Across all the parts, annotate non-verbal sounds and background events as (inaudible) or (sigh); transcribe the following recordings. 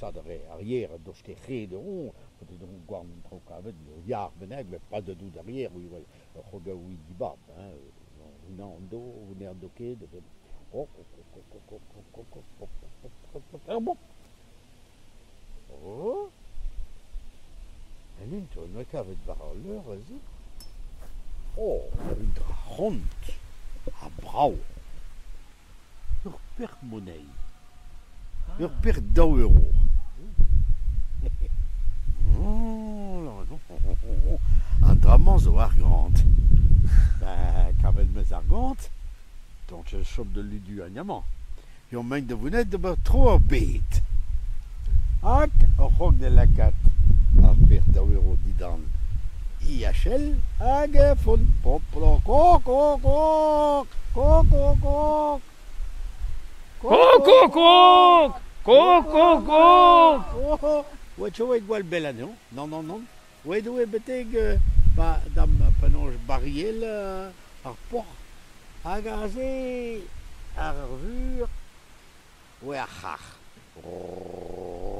Sadre arrière doste rederon de don gwar min de yar beneg mais pas de doute derrière, oui voilà roga oui di dos, vous de Oh, Oh, de l'heure, vas-y. oh une או, à הבראו. Leur père monnaie. Leur père d'un euro. Un dramant zo argante. (laughs) Ben, quand elle me argante, donc je chope de à du Il Et on manque de vous de trop bête. hag o c'hoc'h de lakat ar per daouer didan. I a chel hag e fon poplo kok kok kok kok kok kok kok kok kok kok kok kok kok kok oh, kok oh. non, kok kok kok kok kok kok kok kok kok kok kok kok kok kok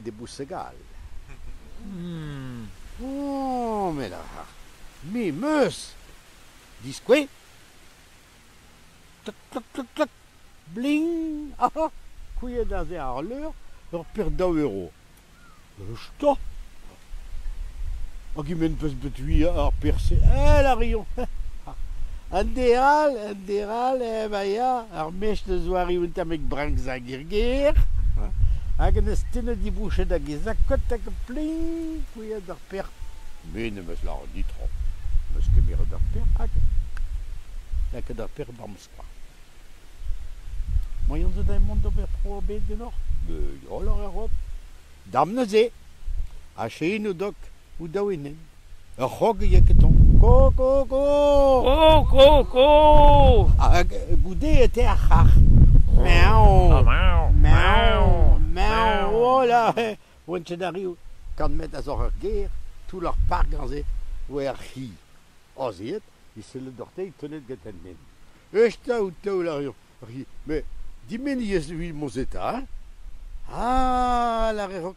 des bousségales. Hmm. Oh, mais là, mais meus, dis quoi Bling, ah, ah, couillé dans un harleur, leur perd d'un euro. Rechta. En mène peut ce petit alors percer. Eh, la rion (laughs) Un déral, un déral, eh, ben, ya un mèche de zoari un avec brinque Zagirguer! Hagen es tenne di bouche da gez a kot a ket pling kouya d'ar per. ne emez la ar nitro. Meus ket mire d'ar per hag. Da d'ar per bam skoa. Mo zo da emond ober pro a bet de nor? Be yo l'ar erop. Damne ze. A che in o dok ou da wenen. Ur chog e ye keton. Ko ko ko. Ko ko ko. Hag goudet e te a chach. Ah, Miaou. Miaou. Miaou. Mais voilà, (laughs) on se d'arrive quand met as or guerre tout leur parc dans et où est ri. Osiet, se le dortait, get tenait de tenir. Esta ou tau la rio. Mais dimen y lui mon état. Ah, la roc.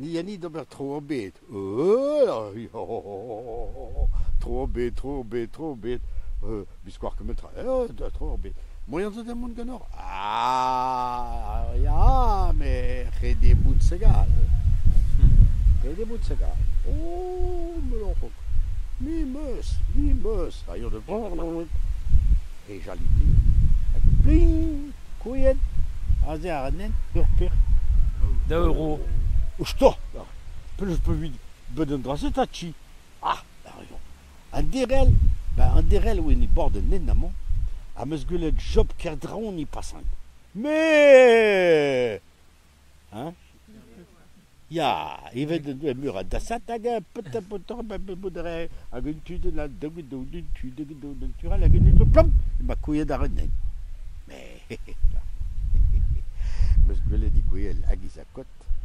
Ni a ni d'ober trop bête. Oh, la rio. Trop bête, trop bête, trop bête. Euh, Biscoir que me Oh, trop bête. Moyen monde mon Ah, mais ja, des bouts de de gars. Oh, melokok. Mi meus, mi meus. Ayo ah, de brrrr. Et j'allais Pling, kuyen, oh, je Peux je Usto. Plus peu vite. Beden tachi. Ah, un ben où il est bord de amezgul job kerdrouni passant, Mais hein? Ja, ich werde nur Mürer. Das hat da geputzt, putzt, budere, a la tu dogu, tüde, dogu, à la genu, plom, ma couille d'arrêter. Mais, mais ce que le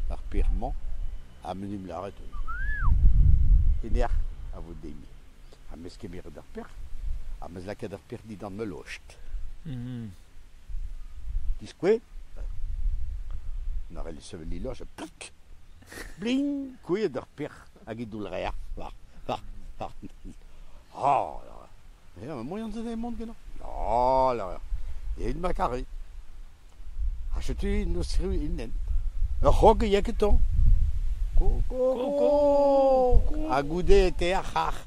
par pirement, à à vous À Ah, mais c'est là qu'il y dans -hmm. Dis quoi n'are aurait les seuls les Bling Quoi de repère A hag e le Va, va, va. Oh, là, Il y a un moyen de Oh, là, Il y a une macarée. Ah, une série, une naine. Le ko, ko, ko a que ton. Coucou,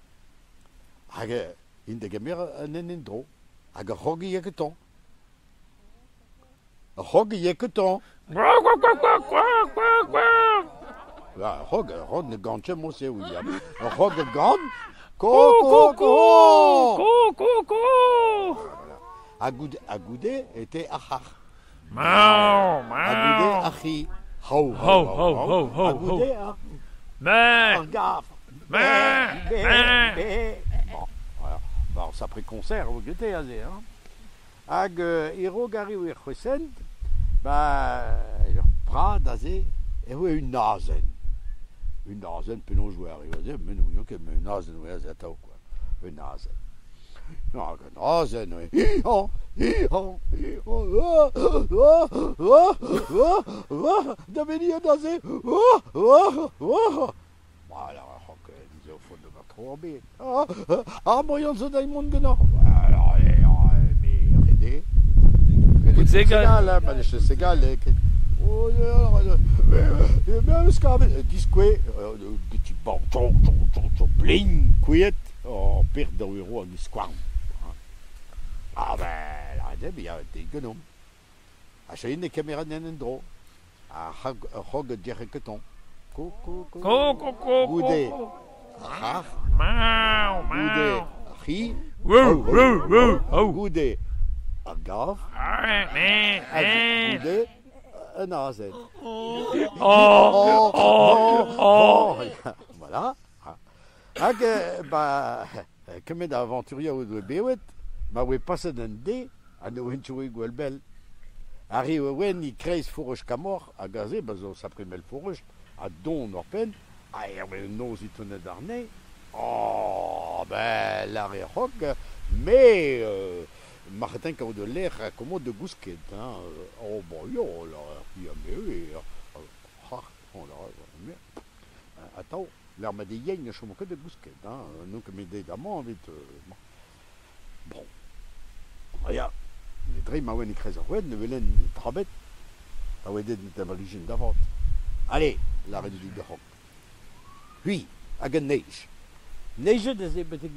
ಹಾಗೆ ಹಿಂದೆಗೆ ಮೇರ ನಿಂದ್ರು était Mao, mao. Bar, sa pre konser, o gete a ze, hein Hag, e ro gari o ba, er pra da ze, e oe un nazen. Un nazen, pe non joe a ze, men ke, men un nazen oe a ze quoi. Un nazen. Non, hag un nazen, oe, hi han, hi han, hi han, da da Ah, Armorian ah, ah, eh, eh, mais hein, bah, disque, bling, quiet, oh, perdre en Ah ben, caméra Ah, ah euh, Coucou, coucou, ar c'hav, goude c'hi, goude ar gav, aze, goude an euh, a-sez. Oh Oh Oh Oh, oh, oh, oh (laughs) Voilà, ah. hag euh, ba euh, kemet a-aventurioù a-weu beoet, ma oe paset an de, an oentioù eo gwell-bel. Ar reoù e-wen, ni kreiz foroùs kamor, a-gaze, ba zo sa pre-mel foroùs, a-donc'h an Orpenn, Ah, nauzitunne d'arnée, oh, ben, la mais euh, Martin qui comment de gousquet, hein, euh, oh, bon, yo, là, il y a mieux, euh, ah, on oh, l'a, attends, ne chôme que de gousquet, hein, nous, des vite, bon, regarde, les dreams, ah ouais, les les ah ah d'avant. Allez, la réduction de rock. hui hag an neij. Neijet ez e betek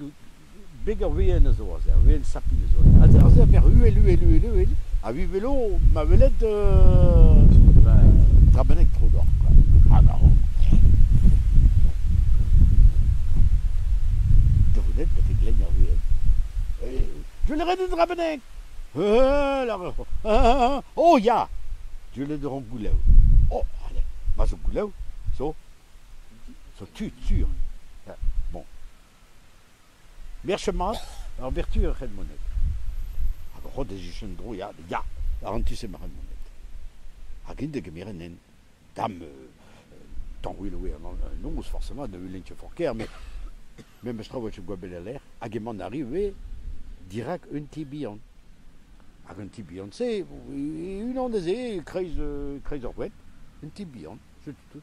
beg ar vien zo a zer, vien sapin zo. A zer zer ver huel, huel, huel, huel, a vi velo ma velet euh, trabenek tro d'or. Ha da ho. Te vounet betek glen ar vien. Eh, je l'ai redit trabenek. Eh, (laughs) oh ya. Je l'ai de rong Oh, allez. Ma zo goulev, So. sont tu tu bon. Mer שמעת, הרברתי יחד de הכוחות y'a שנדרו c'est יא, que סמך על מונד. הגין oui non euh, oui, forcément forcément de דמי לינצ'ה mais même je travaille chez l'air à arrive arrivé direct un tibion. Ah, un tibion, c'est une onde, crise, euh, crise en fait, un tibion, c'est tout.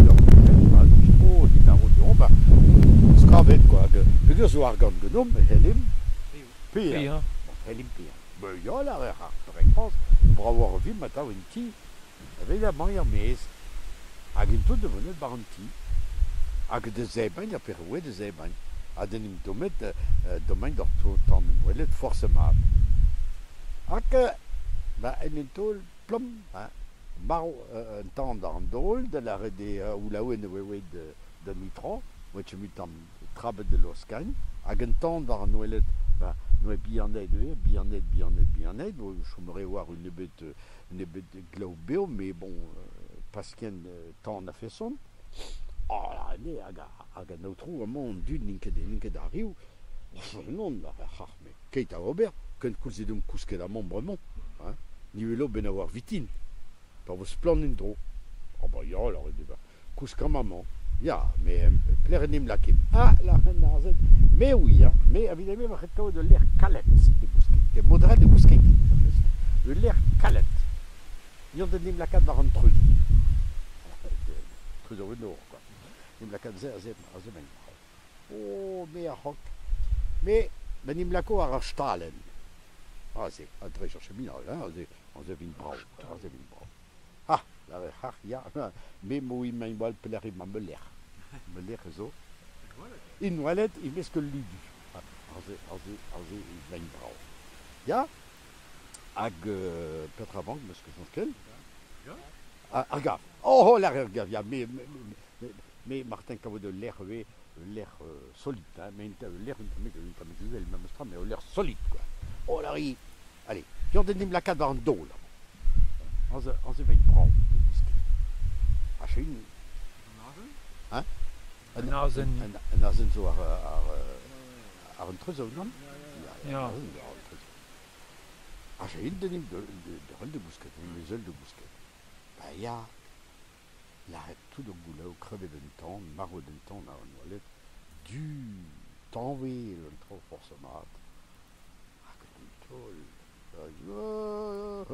Ska vet gwa ge. Pegeu zo ar gant gano, helim... Pia. Pia. helim pia. Be yo la re ar prekans, bra oa revi ma ta oin ti. E vei da man yam gint tout devenu bar un ti. de zeban, ya per oe de zeban. Ha den im domet, euh, euh, domen d'or to tan un oelet forse ma Ba en un tol, plom, ha. Ba euh, un temps d'ar an dool, de la rede Ou la oe ne oe de... de wat je mit am trabe de los kein agentan war noelet ba noe bianet de bianet bianet bianet bon je voudrais voir une bête une bête globeo mais bon parce qu'il euh, tant na fait son oh ah, là né aga aga no trou au monde du link de link d'arriu non non la harme keta robert que le cousin de cousque la e membre mon hein ni velo ben avoir vitine par vos plan d'intro oh ah, bah yo alors il dit cousque maman Ya, me pler klere nim lakim. Ah, la men Me oui, Me avide me de l'air kalet de bousquet. De modra de bousquet. Le l'air kalet. Yon de nim kat varon truz. Truz de no quoi. Nim lakad zé, Oh, me a hok. Me, ben nim lako a rastalen. Ah, ah, zé, y'a me harja, memoim maimbal pelarima meler. Meler zo. In wallet, i meskel ludu. Arze, arze, arze, maimbal. Ja? Hag Petra Bank, que zonskel. Argav. Oh, oh, la argav, ja, me, me, me, me, Martin Cavode, l'air, l'air solide, hein, mais une l'air, mais l'air solide, quoi. Oh, la ri. Allez, j'en donne la cadre en dos, là. Also, also wenn ich brauche, du Maschinen. Nasen? Hä? Nasen. Nasen so, aber ein Trüssel genommen? Ja, ja. Als je hindenim de, de, de rôle de bousquet, les ailes de bousquet. Bah, il y a l'arrêt tout au boulot, crevé d'un temps, marre d'un temps, dans une voilette, du temps, oui, le trop forcément. Ah, que du tol. Ah,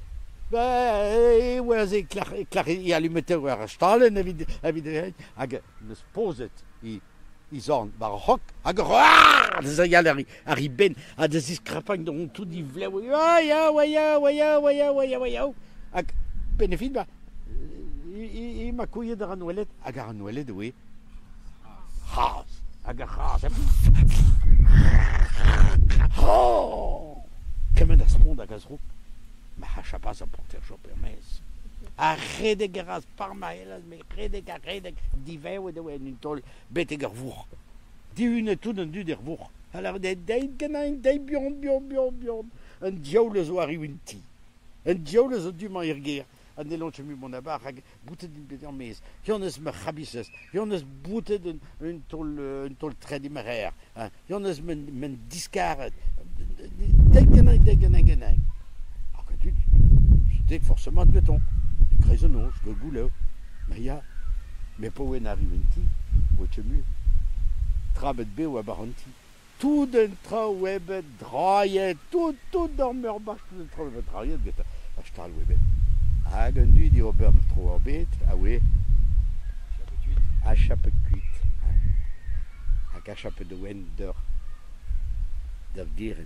e was e klar klar i allumet e war stalen evit ne sposet i des a ari ben a des is dont tout di vle wa ya wa ya wa ya wa ya wa ya wa ya hag ba i i ma a ranouelet hag a ha ha ha ha ha ha a ma hacha pas a porter jo permes a rede gras par ma el al mekre de gare de dive we de un tol bete garvour di une tout dans du er vour. alors de deid gnain de bion bion bion bion un dieu le zo un ti un dieu le zo du ma an de lonche mi mon abar goute d'une bete mes yonas ma khabises yonas boute de un tol euh, un tol très Yon yonas men men discaret Dès que te forsemant beton. E krezo go goul eo, Ma ya, me pa oe na rive nti, oe mu. Tra bet be oa bar Tout un tra web bet draye, tout, tout d'or meur bach, tout tra web bet draye, ah bet a, a chta l'oe bet. A gandu di oe bet tro oe bet, a we a chape kuit. A chape A de wen Da d'or gire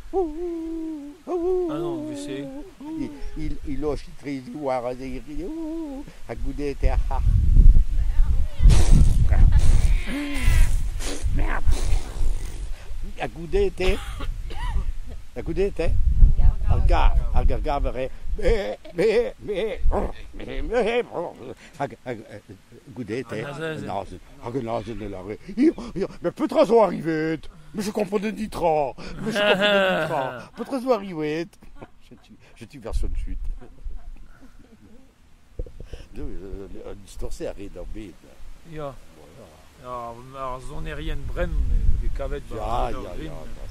Ah non, vous savez. Il, il dit à il a à ha. A goûté à... A à... Mais peut-être arriver. Mais je comprends de nitrant. Mais je comprends de nitrant. Pour très je tue, J'ai tué personne de chute. Euh, euh, l'histoire c'est arrêt d'embêter. Ya. Ya. Alors, on n'est rien de brême, mais des cavettes. Ya, ya, ya. Bah,